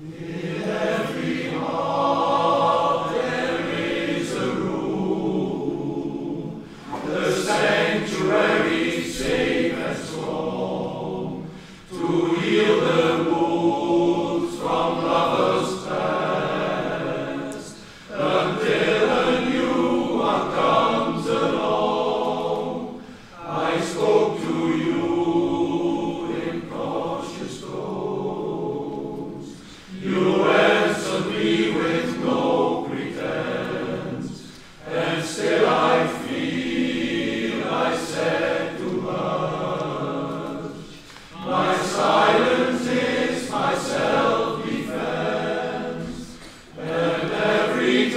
Yeah.